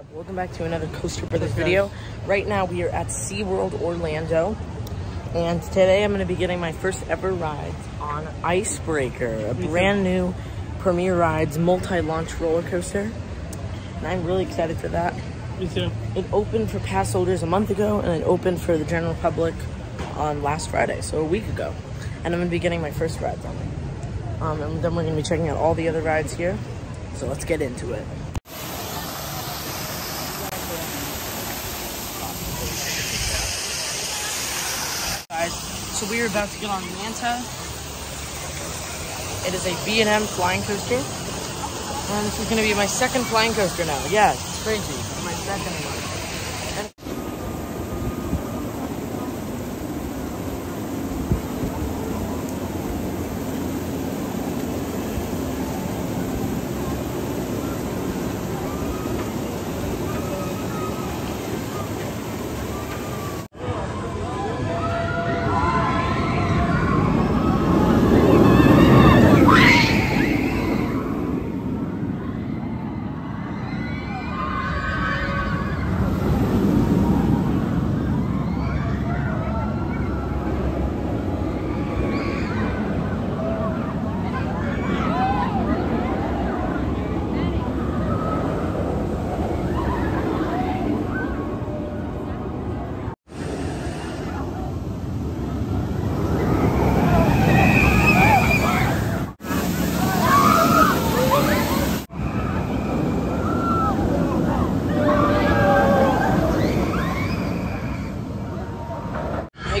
up? Welcome back to another Coaster Brothers video. Right now we are at SeaWorld Orlando. And today I'm going to be getting my first ever ride on Icebreaker, a brand new Premier Rides multi-launch roller coaster. And I'm really excited for that. Me too. It opened for pass holders a month ago and it opened for the general public on last Friday, so a week ago. And I'm going to be getting my first rides on it. Um, and then we're going to be checking out all the other rides here. So let's get into it. Guys, so we are about to get on Manta. It is a B&M flying coaster. And this is going to be my second flying coaster now. Yeah, it's crazy. My second one. And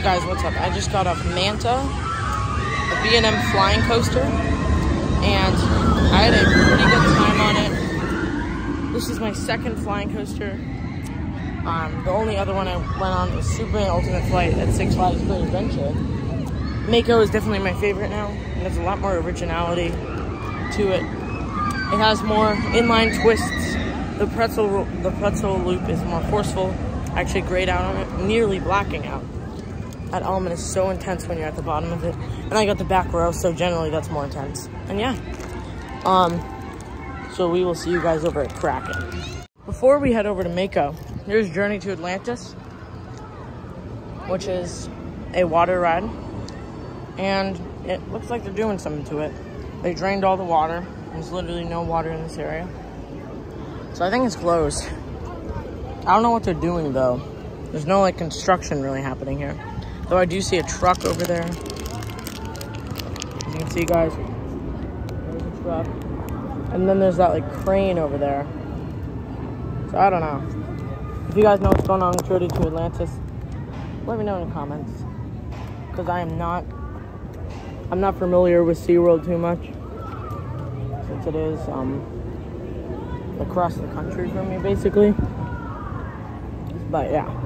Hey guys, what's up? I just got off Manta, a B&M flying coaster, and I had a pretty good time on it. This is my second flying coaster. Um, the only other one I went on was Superman Ultimate Flight at Six Flags Great Adventure. Mako is definitely my favorite now. It has a lot more originality to it. It has more inline twists. The pretzel, the pretzel loop is more forceful. Actually, grayed out on it, nearly blacking out. That Almond is so intense when you're at the bottom of it. And I got the back row, so generally that's more intense. And yeah. Um, so we will see you guys over at Kraken. Before we head over to Mako, here's Journey to Atlantis, which is a water ride. And it looks like they're doing something to it. They drained all the water. There's literally no water in this area. So I think it's closed. I don't know what they're doing though. There's no like construction really happening here. Though I do see a truck over there. As you can see, guys, there's a truck. And then there's that like crane over there. So I don't know. If you guys know what's going on with Journey to Atlantis, let me know in the comments. Because I am not, I'm not familiar with SeaWorld too much. Since it is um, across the country from me, basically. But yeah.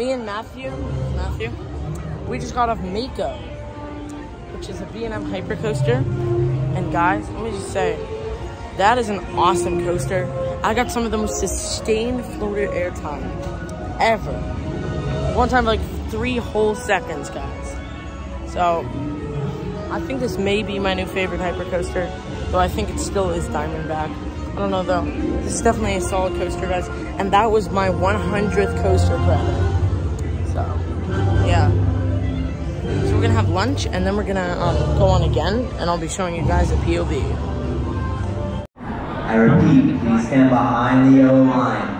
Me and Matthew, Matthew, we just got off Mako, which is a B&M hypercoaster. And guys, let me just say, that is an awesome coaster. I got some of the most sustained floater airtime ever. One time, like three whole seconds, guys. So, I think this may be my new favorite hypercoaster, though I think it still is Diamondback. I don't know though. This is definitely a solid coaster, guys. And that was my 100th coaster credit. So, yeah. So we're gonna have lunch and then we're gonna um, go on again and I'll be showing you guys a POV. I repeat, please stand behind the yellow line.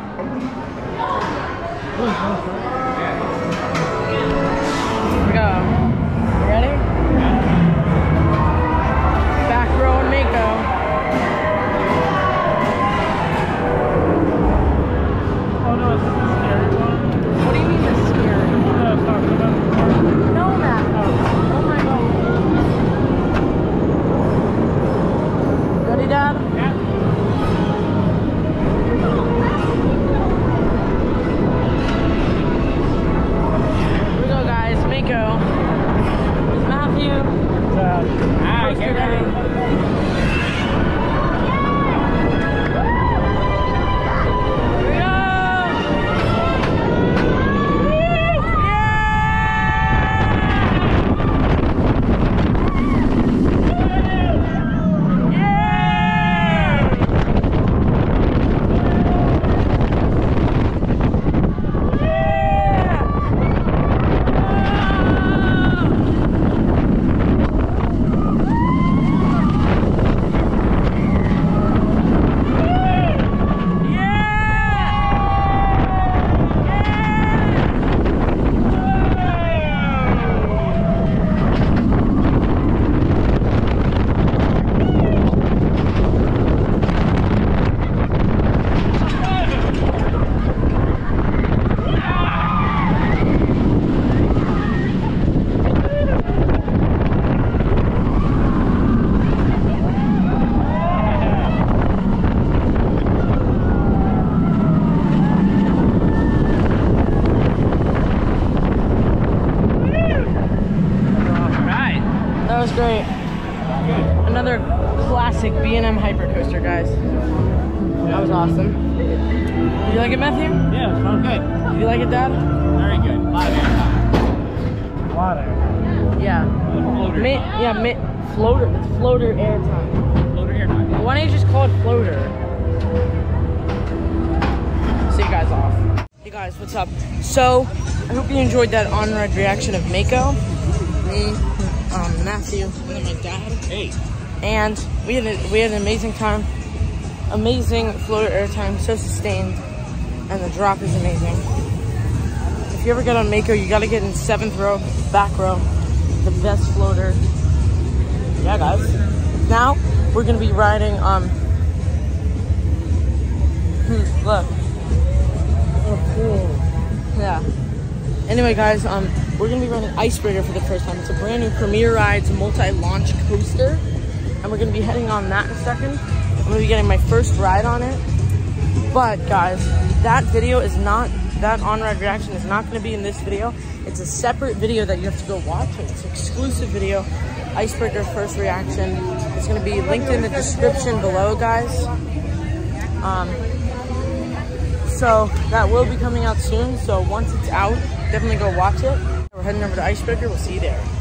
Sounds good. Did you like it, Dad? Very good. A lot of air Water. Yeah. Floater. Yeah, ma- floater. It's floater airtime. Floater air time. Why don't you just call it floater? See you guys off. Hey guys, what's up? So, I hope you enjoyed that on-ride reaction of Mako, me, um, Matthew, and then my dad. Hey. and we had a, we had an amazing time. Amazing floater airtime, so sustained, and the drop is amazing. If you ever get on Mako, you gotta get in seventh row, back row, the best floater. Yeah, guys. Now we're gonna be riding. Um, hmm, look. Oh, cool. Yeah. Anyway, guys, um, we're gonna be running Icebreaker for the first time. It's a brand new Premier Rides multi-launch coaster, and we're gonna be heading on that in a second. I'm gonna be getting my first ride on it. But guys, that video is not that on-ride reaction is not gonna be in this video. It's a separate video that you have to go watch. It's an exclusive video. Icebreaker first reaction. It's gonna be linked in the description below, guys. Um, so that will be coming out soon. So once it's out, definitely go watch it. We're heading over to Icebreaker. We'll see you there.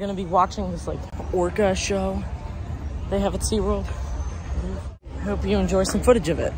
Gonna be watching this like orca show they have at SeaWorld. Hope you enjoy some footage of it.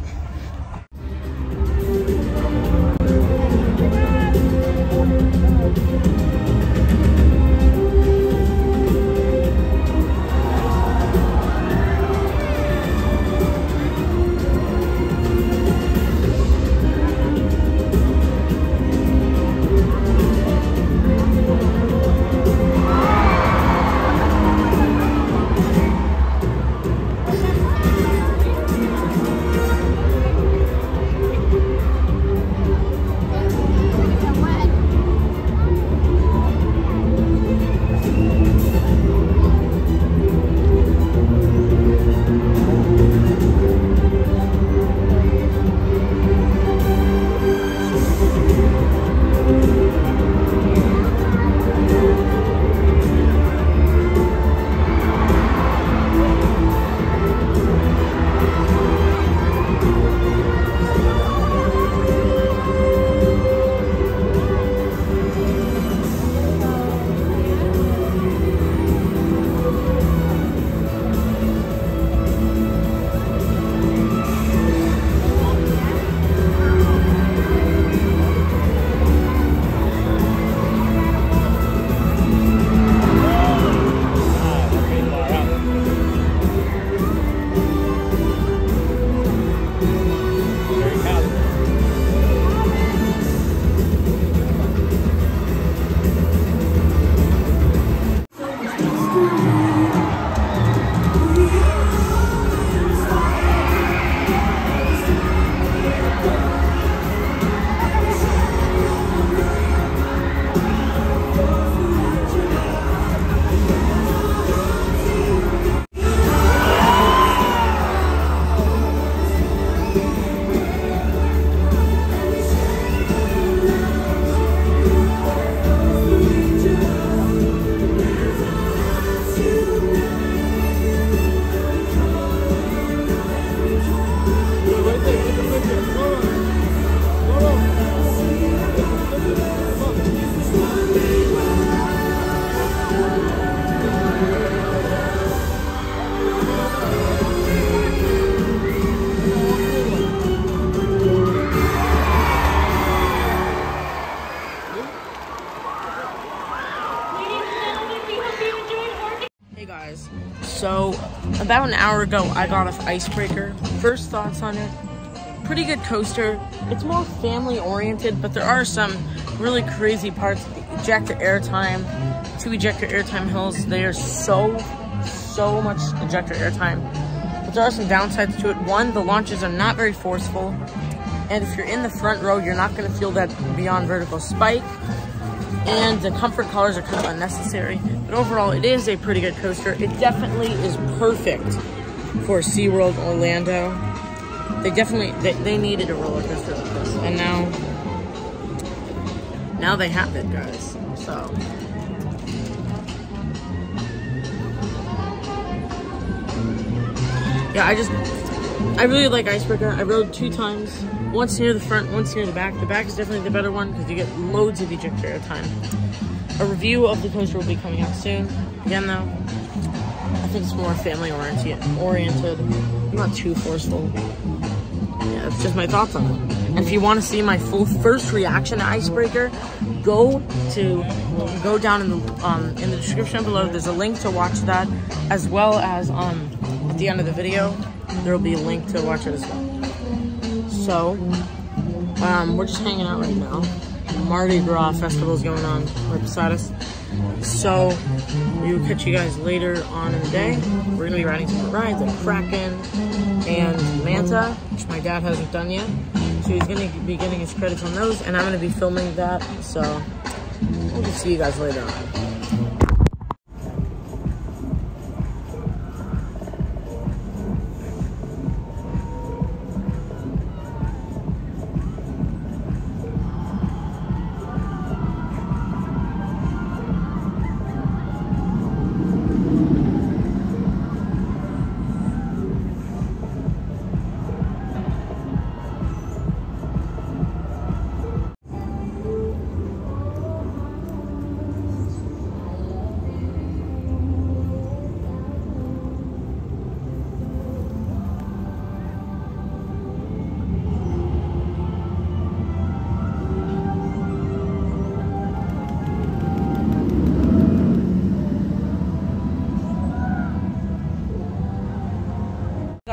Hour ago, I got off Icebreaker. First thoughts on it pretty good coaster. It's more family oriented, but there are some really crazy parts. The ejector airtime, two ejector airtime hills. They are so, so much ejector airtime. But there are some downsides to it. One, the launches are not very forceful. And if you're in the front row, you're not going to feel that beyond vertical spike. And the comfort collars are kind of unnecessary. But overall, it is a pretty good coaster. It definitely is perfect for SeaWorld Orlando. They definitely, they, they needed a roller coaster like this. And now, now they have it, guys. So. Yeah, I just, I really like Icebreaker. I rode two times. Once near the front, once near the back. The back is definitely the better one because you get loads of ejector time. A review of the coaster will be coming out soon. Again, though, it's more family oriented, oriented, not too forceful. Yeah, that's just my thoughts on it. And if you want to see my full first reaction to Icebreaker, go to go down in the um, in the description below. There's a link to watch that, as well as um, at the end of the video, there will be a link to watch it as well. So, um, we're just hanging out right now. Mardi Gras festival is going on right beside us. So, we will catch you guys later on in the day. We're to be riding some rides like Kraken and Manta, which my dad hasn't done yet. So he's to be getting his credits on those, and I'm to be filming that. So, we'll just see you guys later on.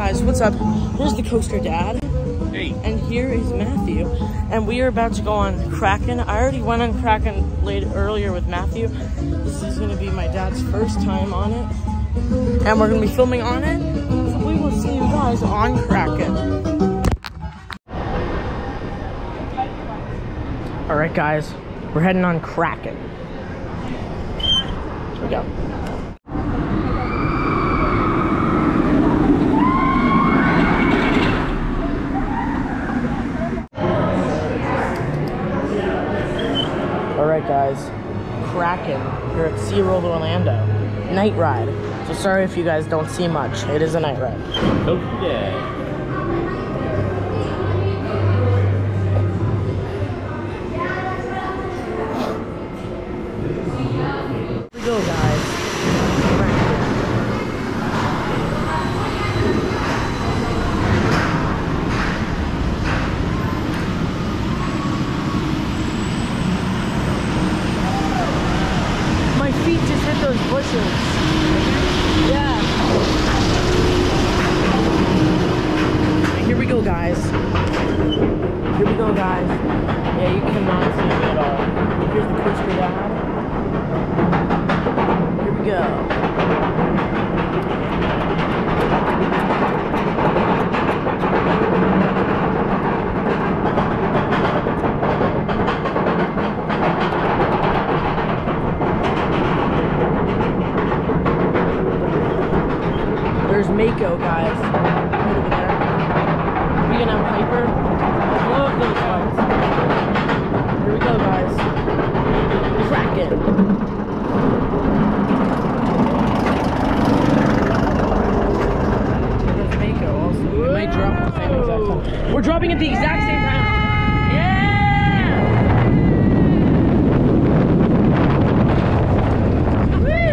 Guys, what's up? Here's the coaster dad. Hey. And here is Matthew. And we are about to go on Kraken. I already went on Kraken late earlier with Matthew. This is gonna be my dad's first time on it. And we're gonna be filming on it. So we will see you guys on Kraken. Alright guys, we're heading on Kraken. Here we go. 2nd, here at SeaWorld Orlando. Night ride. So sorry if you guys don't see much. It is a night ride. Okay. I love those. Here we go, guys. Exact time. We're dropping at the exact same time. Yeah! Yeah!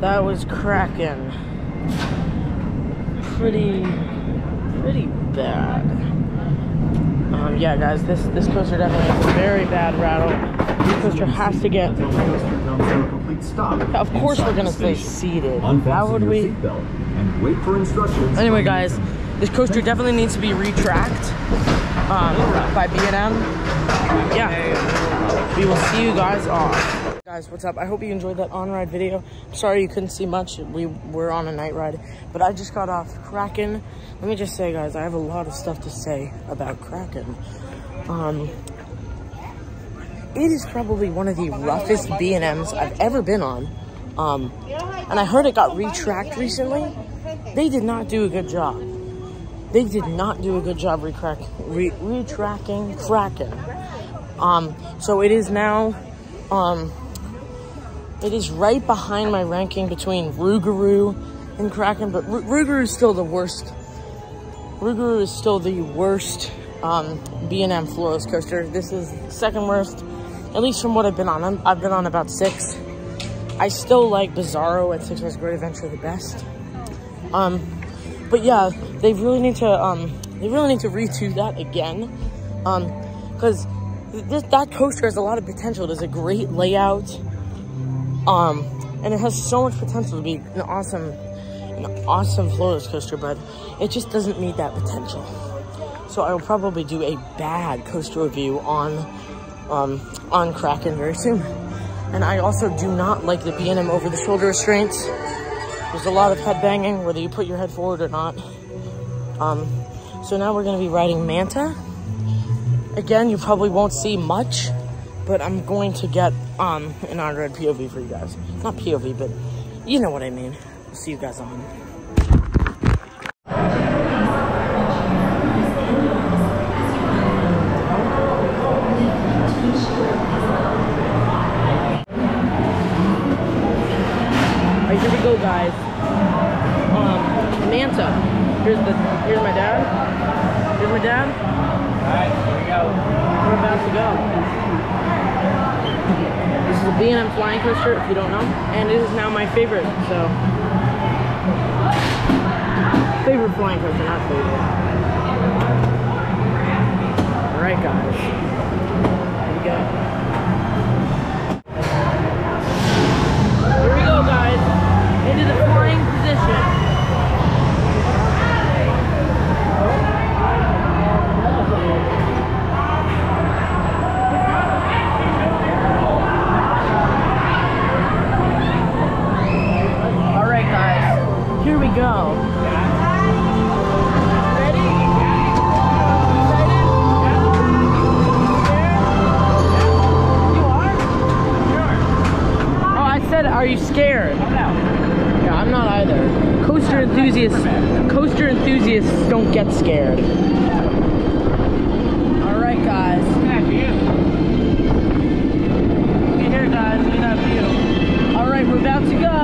That was Kraken. Pretty, pretty bad. Um, yeah, guys, this this coaster definitely has a very bad rattle. This coaster has to get. Until the coaster comes to a complete stop. Of course, we're gonna stay seated. How would we? and wait for instructions. Anyway, guys, this coaster definitely needs to be retracked um, by B&M. Yeah, we will see you guys off. Guys, what's up? I hope you enjoyed that on-ride video. Sorry you couldn't see much. We were on a night ride, but I just got off Kraken. Let me just say, guys, I have a lot of stuff to say about Kraken. Um, it is probably one of the roughest B&Ms I've ever been on. Um, and I heard it got retracked recently. They did not do a good job. They did not do a good job re, retracking Kraken. Um, so it is now, um, it is right behind my ranking between Rougarou and Kraken, but Ru- Rougarou is still the worst. Rougarou is still the worst um, B&M floorless coaster. This is second worst, at least from what I've been on. I'm, I've been on about six. I still like Bizarro at Six Flags Great Adventure the best. Um, but yeah, they really need to um, they really need to redo that again, um, because this that coaster has a lot of potential. It has a great layout, um, and it has so much potential to be an awesome, an awesome floorless coaster, but it just doesn't meet that potential. So I will probably do a bad coaster review on um, on Kraken very soon. And I also do not like the B&M over-the-shoulder restraints. There's a lot of head banging, whether you put your head forward or not. Um, so now we're going to be riding Manta. Again, you probably won't see much, but I'm going to get um, an on-road POV for you guys. Not POV, but you know what I mean. I'll see you guys on. And it is now my favorite. So, favorite flying coaster, not favorite. All right, guys. About to go.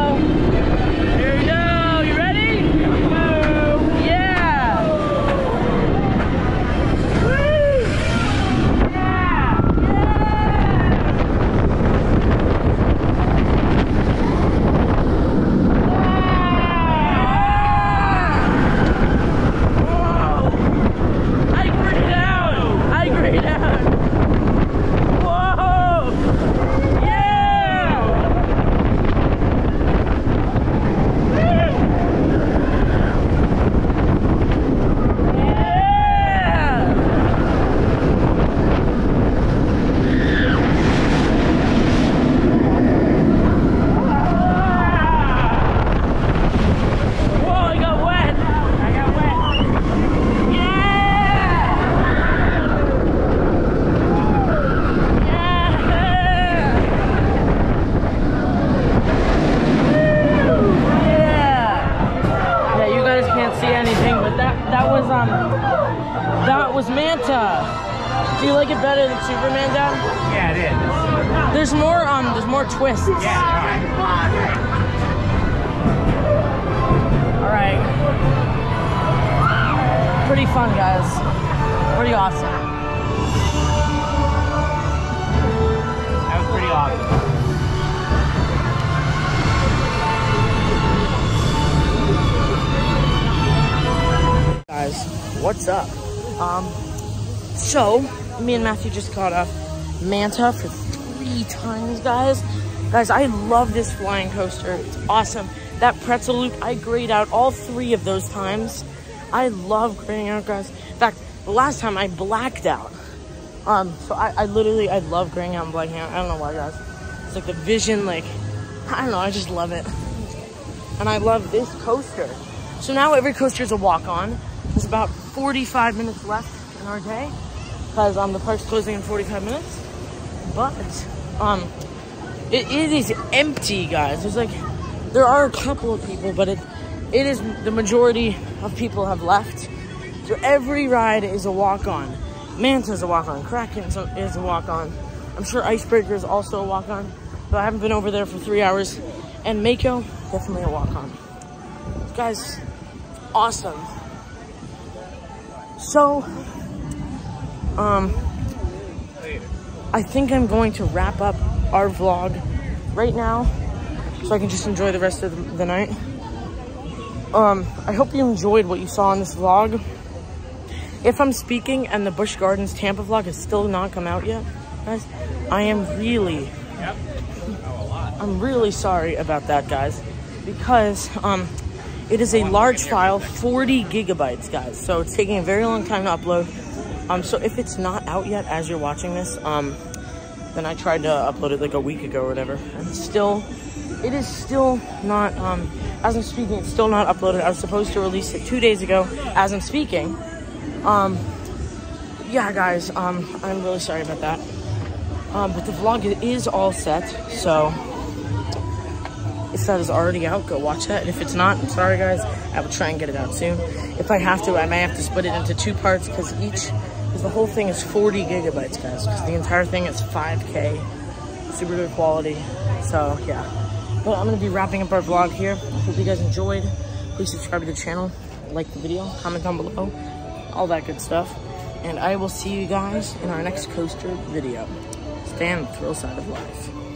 What's up? Um, so, me and Matthew just caught a Manta for three times, guys. Guys, I love this flying coaster. It's awesome. That pretzel loop, I grayed out all three of those times. I love graying out, guys. In fact, the last time I blacked out. Um, so I, I literally, I love graying out and blacking out. I don't know why, guys. It's like the vision, like, I don't know, I just love it. And I love this coaster. So now every coaster is a walk-on. There's about 45 minutes left in our day because um, the park's closing in 45 minutes. But um, it, it is empty, guys. There's like, there are a couple of people, but it it is the majority of people have left. So every ride is a walk-on. Manta is a walk-on. Kraken is a walk-on. I'm sure Icebreaker is also a walk-on, but I haven't been over there for three hours. And Mako, definitely a walk-on. Guys, awesome. So, um, I think I'm going to wrap up our vlog right now so I can just enjoy the rest of the night. Um, I hope you enjoyed what you saw in this vlog. If I'm speaking and the Busch Gardens Tampa vlog has still not come out yet, guys, I am really, I'm really sorry about that, guys, because um, it is a large file, 40 gigabytes, guys. So it's taking a very long time to upload. Um, so if it's not out yet as you're watching this, um, then I tried to upload it like a week ago or whatever, and still, it is still not, um, as I'm speaking, it's still not uploaded. I was supposed to release it two days ago as I'm speaking. Um, yeah, guys, um, I'm really sorry about that. Um, but the vlog is all set, so if that is already out, go watch that. And if it's not, I'm sorry, guys. I will try and get it out soon. If I have to, I may have to split it into two parts because each, because the whole thing is 40 gigabytes, guys. Because the entire thing is 5K, super good quality. So, yeah. But I'm to be wrapping up our vlog here. Hope you guys enjoyed. Please subscribe to the channel, like the video, comment down below, all that good stuff. And I will see you guys in our next coaster video. Stay on the thrill side of life.